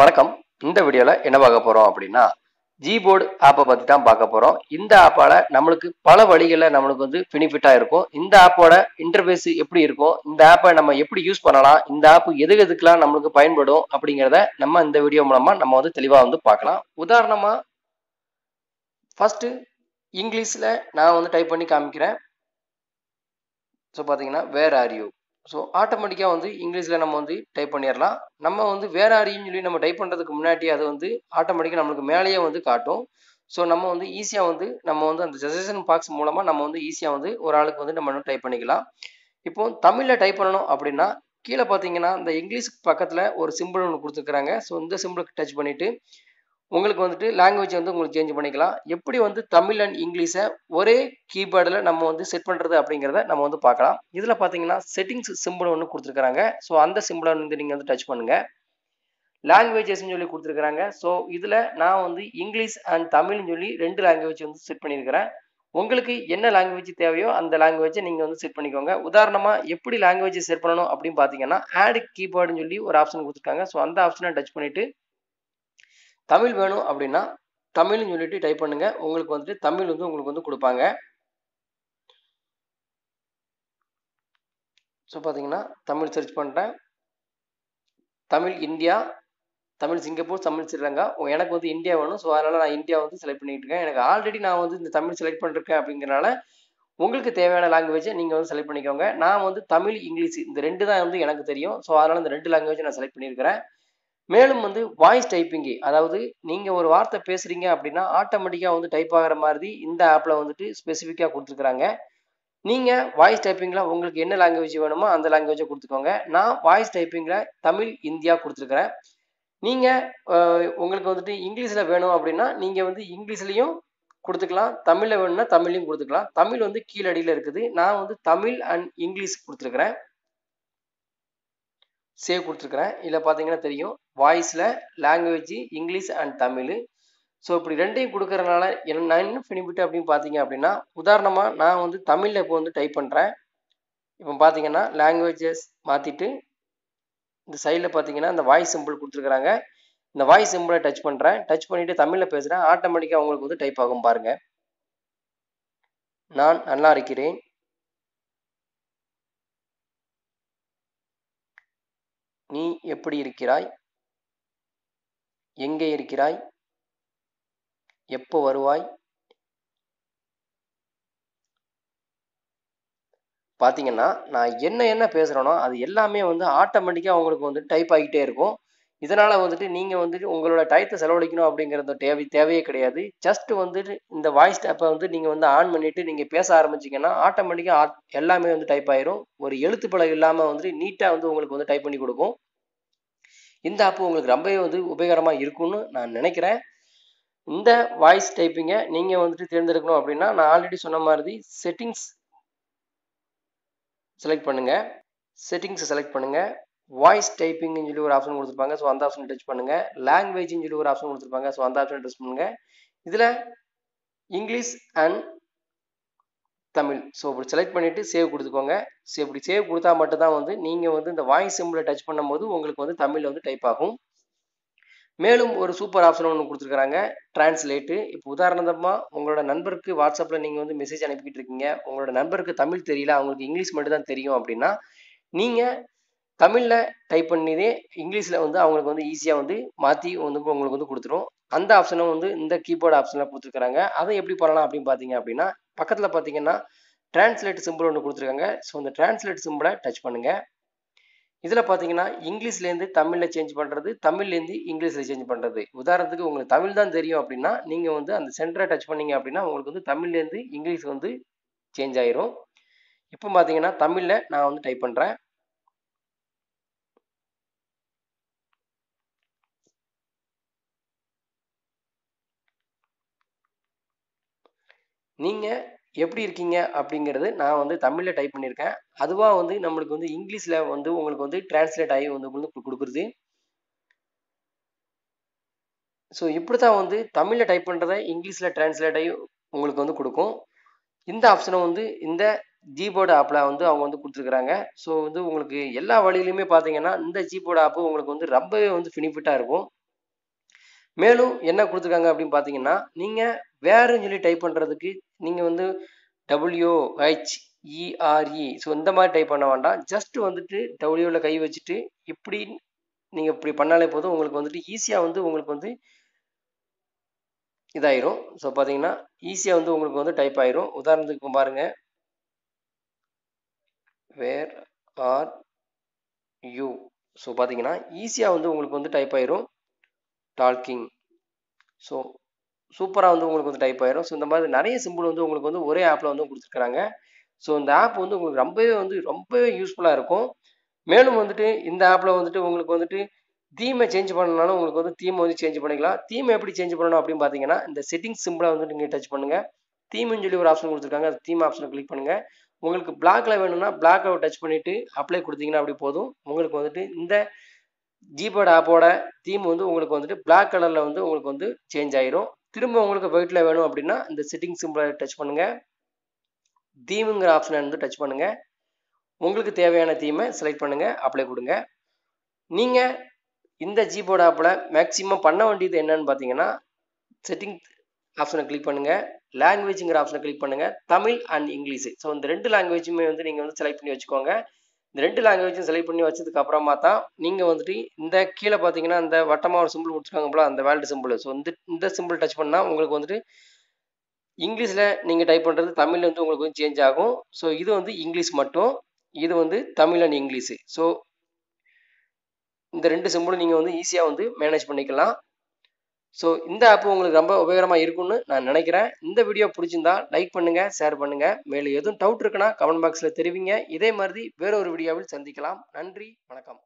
வணக்கம். இந்த வீடியோவில் என்ன பார்க்க போகிறோம் அப்படின்னா ஜிபோர்டு ஆப்பை பற்றி தான் பார்க்க போகிறோம் இந்த ஆப்பால் நம்மளுக்கு பல வழிகளில் நம்மளுக்கு வந்து பெனிஃபிட்டாக இருக்கும். இந்த ஆப்போட இன்டர்ஃபேஸ் எப்படி இருக்கும்? இந்த ஆப்பை நம்ம எப்படி யூஸ் பண்ணலாம்? இந்த ஆப் எது எதுக்கெல்லாம் நம்மளுக்கு பயன்படும்? அப்படிங்கிறத நம்ம இந்த வீடியோ மூலமாக நம்ம வந்து தெளிவாக வந்து பார்க்கலாம். உதாரணமாக ஃபஸ்ட்டு இங்கிலீஷில் நான் வந்து டைப் பண்ணி காமிக்கிறேன். ஸோ பார்த்தீங்கன்னா வேர் ஆர் யூ ஸோ ஆட்டோமேட்டிக்காக வந்து இங்கிலீஷில் நம்ம வந்து டைப் பண்ணிடலாம். நம்ம வந்து வேற ஆரின்னு சொல்லி நம்ம டைப் பண்ணுறதுக்கு முன்னாடி அது வந்து ஆட்டோமேட்டிக்காக நம்மளுக்கு மேலேயே வந்து காட்டும். ஸோ நம்ம வந்து ஈஸியாக வந்து நம்ம வந்து அந்த சஜஷன் பாக்ஸ் மூலமாக நம்ம வந்து ஈஸியாக வந்து ஒரு ஆளுக்கு வந்து நம்ம டைப் பண்ணிக்கலாம். இப்போ தமிழில் டைப் பண்ணணும் அப்படின்னா கீழே பார்த்தீங்கன்னா இந்த இங்கிலீஷ் பக்கத்தில் ஒரு சிம்பிள் ஒன்று கொடுத்துருக்குறாங்க. ஸோ இந்த சிம்பிளுக்கு டச் பண்ணிவிட்டு உங்களுக்கு வந்துட்டு லாங்குவேஜ் வந்து உங்களுக்கு சேஞ்ச் பண்ணிக்கலாம். எப்படி வந்து தமிழ் அண்ட் இங்கிலீஷை ஒரே கீபேர்டில் நம்ம வந்து செட் பண்ணுறது அப்படிங்கிறத நம்ம வந்து பார்க்கலாம். இதில் பார்த்தீங்கன்னா செட்டிங்ஸ் சிம்பிள் ஒன்று கொடுத்துருக்காங்க ஸோ அந்த சிம்பிளை வந்து நீங்கள் வந்து டச் பண்ணுங்கள் லாங்குவேஜஸ்ன்னு சொல்லி கொடுத்துருக்குறாங்க. ஸோ இதில் நான் வந்து இங்கிலீஷ் அண்ட் தமிழ்னு சொல்லி ரெண்டு லாங்குவேஜ் வந்து செட் பண்ணியிருக்கிறேன். உங்களுக்கு என்ன லாங்குவேஜ் தேவையோ அந்த லாங்குவேஜை நீங்கள் வந்து செட் பண்ணிக்கோங்க. உதாரணமாக எப்படி லாங்குவேஜ் செட் பண்ணணும் அப்படின்னு பார்த்தீங்கன்னா ஆட் கீபோர்டுன்னு சொல்லி ஒரு ஆப்ஷன் கொடுத்துருக்காங்க. ஸோ அந்த ஆப்ஷனை டச் பண்ணிவிட்டு தமிழ் வேணும் அப்படின்னா தமிழ்னு சொல்லிட்டு டைப் பண்ணுங்க. உங்களுக்கு வந்துட்டு தமிழ் வந்து உங்களுக்கு வந்து கொடுப்பாங்க. ஸோ பார்த்தீங்கன்னா தமிழ் சர்ச் பண்ணுறேன் தமிழ் இந்தியா தமிழ் சிங்கப்பூர் தமிழ் ஸ்ரீலங்கா எனக்கு வந்து இந்தியா வேணும். ஸோ அதனால் நான் இந்தியா வந்து செலக்ட் பண்ணிட்டு இருக்கேன். எனக்கு ஆல்ரெடி நான் வந்து இந்த தமிழ் செலக்ட் பண்ணிருக்கேன் அப்படிங்கிறனால உங்களுக்கு தேவையான லாங்குவேஜை நீங்கள் வந்து செலக்ட் பண்ணிக்கோங்க. நான் வந்து தமிழ் இங்கிலீஷ் இந்த ரெண்டு தான் வந்து எனக்கு தெரியும். ஸோ அதனால் இந்த ரெண்டு லாங்குவேஜை நான் செலக்ட் பண்ணியிருக்கிறேன் மேலும் வந்து வாய்ஸ் டைப்பிங்கு அதாவது நீங்கள் ஒரு வார்த்தை பேசுகிறீங்க அப்படின்னா ஆட்டோமேட்டிக்காக வந்து டைப் ஆகிற மாதிரி இந்த ஆப்பில் வந்துட்டு ஸ்பெசிஃபிக்காக கொடுத்துருக்குறாங்க. நீங்கள் வாய்ஸ் டைப்பிங்கில் உங்களுக்கு என்ன லாங்குவேஜ் வேணுமோ அந்த லாங்குவேஜை கொடுத்துக்கோங்க. நான் வாய்ஸ் டைப்பிங்கில் தமிழ் இந்தியா கொடுத்துருக்குறேன். நீங்கள் உங்களுக்கு வந்துட்டு இங்கிலீஷில் வேணும் அப்படின்னா நீங்கள் வந்து இங்கிலீஷ்லேயும் கொடுத்துக்கலாம். தமிழில் வேணும்னா தமிழ்லையும் கொடுத்துக்கலாம். தமிழ் வந்து கீழடியில் இருக்குது. நான் வந்து தமிழ் அண்ட் இங்கிலீஷ் கொடுத்துருக்குறேன். சேவ் கொடுத்துருக்குறேன். இதில் பார்த்தீங்கன்னா தெரியும். வாய்ஸில் language English and Tamil. So இப்படி ரெண்டையும் கொடுக்கறனால என்ன நான் என்ன பெனிஃபிட் அப்படின்னு பார்த்தீங்க அப்படின்னா உதாரணமாக நான் வந்து தமிழில் இப்போ வந்து டைப் பண்ணுறேன் இப்போ பார்த்தீங்கன்னா லாங்குவேஜஸ் மாற்றிட்டு இந்த சைடில் பார்த்தீங்கன்னா இந்த வாய்ஸ் சிம்பிள் கொடுத்துருக்குறாங்க. இந்த வாய்ஸ் சிம்பிளை டச் பண்ணுறேன் டச் பண்ணிவிட்டு தமிழில் பேசுகிறேன் ஆட்டோமேட்டிக்காக உங்களுக்கு வந்து டைப் ஆகும் பாருங்கள் நான் நல்லா இருக்கிறேன். நீ எப்படி இருக்கிறாய்? எங்கே இருக்கிறாய்? எப்போ வருவாய்? பார்த்தீங்கன்னா நான் என்ன என்ன பேசுகிறேனோ அது எல்லாமே வந்து ஆட்டோமேட்டிக்காக உங்களுக்கு வந்து டைப் ஆகிட்டே இருக்கும். இதனால் வந்துட்டு நீங்கள் வந்துட்டு உங்களோட டயத்தை செலவழிக்கணும் அப்படிங்கிறது தேவை தேவையே கிடையாது. ஜஸ்ட் வந்துட்டு இந்த வாய்ஸ் டேப்பை வந்து நீங்கள் வந்து ஆன் பண்ணிவிட்டு நீங்கள் பேச ஆரம்பிச்சிங்கன்னா ஆட்டோமேட்டிக்காக எல்லாமே வந்து டைப் ஆயிரும். ஒரு எழுத்து இல்லாமல் வந்துட்டு நீட்டாக வந்து உங்களுக்கு வந்து டைப் பண்ணி கொடுக்கும். இந்த ஆப்பு உங்களுக்கு ரொம்பவே வந்து உபயோகரமாக இருக்கும்னு நான் நினைக்கிறேன். இந்த வாய்ஸ் டைப்பிங்கை நீங்கள் வந்துட்டு தேர்ந்தெடுக்கணும் அப்படின்னா நான் ஆல்ரெடி சொன்ன மாதிரி செட்டிங்ஸ் செலக்ட் பண்ணுங்கள் செட்டிங்ஸை செலக்ட் பண்ணுங்கள் வாய்ஸ் டைப்பிங்னு சொல்லி ஒரு ஆப்ஷன் கொடுத்துருப்பாங்க. ஸோ அந்த ஆப்ஷன் டச் பண்ணுங்கள் லாங்குவேஜ்னு சொல்லி ஒரு ஆப்ஷன் கொடுத்துருப்பாங்க. ஸோ அந்த ஆப்ஷன் டச் பண்ணுங்கள் இதில் இங்கிலீஷ் அண்ட் தமிழ். ஸோ இப்படி செலக்ட் பண்ணிவிட்டு சேவ் கொடுத்துக்கோங்க. ஸோ இப்படி சேவ் கொடுத்தா மட்டும்தான் வந்து நீங்கள் வந்து இந்த வாய்ஸ் சிம்பிளை டச் பண்ணும்போது உங்களுக்கு வந்து தமிழில் வந்து டைப் ஆகும். மேலும் ஒரு சூப்பர் ஆப்ஷன் ஒன்று கொடுத்துருக்குறாங்க டிரான்ஸ்லேட்டு இப்போ உதாரணமாக உங்களோட நண்பருக்கு வாட்ஸ்அப்பில் நீங்கள் வந்து மெசேஜ் அனுப்பிக்கிட்டு இருக்கீங்க. உங்களோட நண்பருக்கு தமிழ் தெரியல அவங்களுக்கு இங்கிலீஷ் மட்டும் தான் தெரியும் அப்படின்னா நீங்கள் தமிழில் டைப் பண்ணிதே இங்கிலீஷில் வந்து அவங்களுக்கு வந்து ஈஸியாக வந்து மாற்றி வந்து உங்களுக்கு வந்து கொடுத்துரும். அந்த ஆப்ஷனும் வந்து இந்த கீபோர்டு ஆப்ஷனில் கொடுத்துருக்காங்க அதை எப்படி பண்ணலாம் அப்படின்னு பார்த்தீங்க அப்படின்னா பக்கத்தில் பார்த்தீங்கன்னா டிரான்ஸ்லேட் சிம்பிள் ஒன்று கொடுத்துருக்காங்க. ஸோ இந்த டிரான்ஸ்லேட் சிம்பிளை டச் பண்ணுங்கள் இதில் பார்த்தீங்கன்னா இங்கிலீஷ்லேருந்து தமிழில் சேஞ்ச் பண்ணுறது தமிழ்லேருந்து இங்கிலீஷில் சேஞ்ச் பண்ணுறது உதாரணத்துக்கு உங்களுக்கு தமிழ் தான் தெரியும் அப்படின்னா நீங்கள் வந்து அந்த சென்டரை டச் பண்ணீங்க அப்படின்னா உங்களுக்கு வந்து தமிழ்லேருந்து இங்கிலீஷ் வந்து சேஞ்ச் ஆயிரும். இப்போ பார்த்தீங்கன்னா தமிழில் நான் வந்து டைப் பண்ணுறேன் நீங்கள் எப்படி இருக்கீங்க அப்படிங்கிறது நான் வந்து தமிழில் டைப் பண்ணியிருக்கேன். அதுவாக வந்து நம்மளுக்கு வந்து இங்கிலீஷில் வந்து உங்களுக்கு வந்து டிரான்ஸ்லேட் ஆகி வந்து உங்களுக்கு கொடுக்குறது. ஸோ இப்படி தான் வந்து தமிழில் டைப் பண்ணுறத இங்கிலீஷில் டிரான்ஸ்லேட் ஆகி உங்களுக்கு வந்து கொடுக்கும். இந்த ஆப்ஷனை வந்து இந்த ஜிபோர்டு ஆப்பில் வந்து அவங்க வந்து கொடுத்துருக்குறாங்க. ஸோ வந்து உங்களுக்கு எல்லா வழியிலையுமே பார்த்தீங்கன்னா இந்த ஜிபோர்டு ஆப்பு உங்களுக்கு வந்து ரொம்பவே வந்து பெனிஃபிட்டாக இருக்கும். மேலும் என்ன கொடுத்துருக்காங்க அப்படின்னு பார்த்தீங்கன்னா நீங்கள் வேறுன்னு சொல்லி டைப் பண்ணுறதுக்கு நீங்கள் வந்து டபிள்யூ இஆர்இ ஸோ இந்த மாதிரி டைப் பண்ண வேண்டாம். ஜஸ்ட் வந்துட்டு டபிள்யூவில் கை வச்சுட்டு இப்படி நீங்கள் இப்படி பண்ணாலே போதும். உங்களுக்கு வந்துட்டு ஈஸியாக வந்து உங்களுக்கு வந்து இதாயிரும். ஸோ பார்த்தீங்கன்னா ஈஸியாக வந்து உங்களுக்கு வந்து டைப் ஆயிரும். உதாரணத்துக்கு பாருங்கள் வேர் ஆர் யூ ஸோ பார்த்தீங்கன்னா ஈஸியாக வந்து உங்களுக்கு வந்து டைப் ஆயிரும். டால்கிங் ஸோ சூப்பராக வந்து உங்களுக்கு வந்து டைப் ஆயிரும். ஸோ இந்த மாதிரி நிறைய சிம்பிள் வந்து உங்களுக்கு வந்து ஒரே ஆப்பில் வந்து கொடுத்துருக்காங்க ஸோ இந்த ஆப் வந்து உங்களுக்கு ரொம்பவே வந்து ரொம்பவே யூஸ்ஃபுல்லாக இருக்கும். மேலும் வந்துட்டு இந்த ஆப்பில் வந்துட்டு உங்களுக்கு வந்துட்டு தீமை சேஞ்ச் பண்ணனாலும் உங்களுக்கு வந்து தீமை வந்து சேஞ்ச் பண்ணிக்கலாம். தீமை எப்படி சேஞ்ச் பண்ணணும் அப்படின்னு பார்த்தீங்கன்னா இந்த செட்டிங் சிம்பிளாக வந்து நீங்கள் டச் பண்ணுங்கள் தீம்னு சொல்லி ஒரு ஆப்ஷன் கொடுத்துருக்காங்க. அது தீம் ஆப்ஷனை கிளிக் பண்ணுங்கள் உங்களுக்கு பிளாக்ல வேணும்னா பிளாக்கை டச் பண்ணிவிட்டு அப்ளை கொடுத்தீங்கன்னா அப்படி போதும். உங்களுக்கு வந்துட்டு இந்த ஜிபேட் ஆப்போட தீம் வந்து உங்களுக்கு வந்துட்டு பிளாக் கலரில் வந்து உங்களுக்கு வந்து சேஞ்ச் ஆயிரும். திரும்ப உங்களுக்கு ஒயிட்டில் வேணும் அப்படின்னா இந்த செட்டிங் சிம்பிளை டச் பண்ணுங்கள் தீமுங்கிற ஆப்ஷனை வந்து டச் பண்ணுங்கள் உங்களுக்கு தேவையான தீமை செலக்ட் பண்ணுங்கள் அப்ளை கொடுங்க. நீங்கள் இந்த ஜிபோர்ட் ஆப்பில் மேக்ஸிமம் பண்ண வேண்டியது என்னன்னு பார்த்தீங்கன்னா செட்டிங் ஆப்ஷனை கிளிக் பண்ணுங்கள் லாங்குவேஜுங்கிற ஆப்ஷனை கிளிக் பண்ணுங்கள் தமிழ் அண்ட் இங்கிலீஷ். ஸோ இந்த ரெண்டு லாங்குவேஜுமே வந்து நீங்கள் வந்து செலக்ட் பண்ணி வச்சுக்கோங்க. இந்த ரெண்டு லாங்குவேஜும் செலக்ட் பண்ணி வச்சதுக்கு அப்புறமா தான் நீங்கள் வந்துட்டு இந்த கீழே பார்த்தீங்கன்னா இந்த வட்டமாக ஒரு சிம்பிள் கொடுத்துருக்காங்க போல அந்த வேல்டு சிம்பிள் ஸோ இந்த இந்த சிம்பிள் டச் பண்ணால் உங்களுக்கு வந்துட்டு இங்கிலீஷில் நீங்கள் டைப் பண்ணுறது தமிழில் வந்து உங்களுக்கு வந்து சேஞ்ச் ஆகும். ஸோ இது வந்து இங்கிலீஷ் மட்டும். இது வந்து தமிழ் அண்ட் இங்கிலீஷு ஸோ இந்த ரெண்டு சிம்பிளும் நீங்கள் வந்து ஈஸியாக வந்து மேனேஜ் பண்ணிக்கலாம். ஸோ இந்த ஆப் உங்களுக்கு ரொம்ப உபயோகமாக இருக்கும்னு நான் நினைக்கிறேன். இந்த வீடியோ பிடிச்சிருந்தா லைக் பண்ணுங்கள் ஷேர் பண்ணுங்கள் மேலும் எதுவும் டவுட் இருக்குன்னா கமெண்ட் பாக்ஸில் தெரிவிங்க. இதே மாதிரி வேற ஒரு வீடியோவில் சந்திக்கலாம். நன்றி வணக்கம்.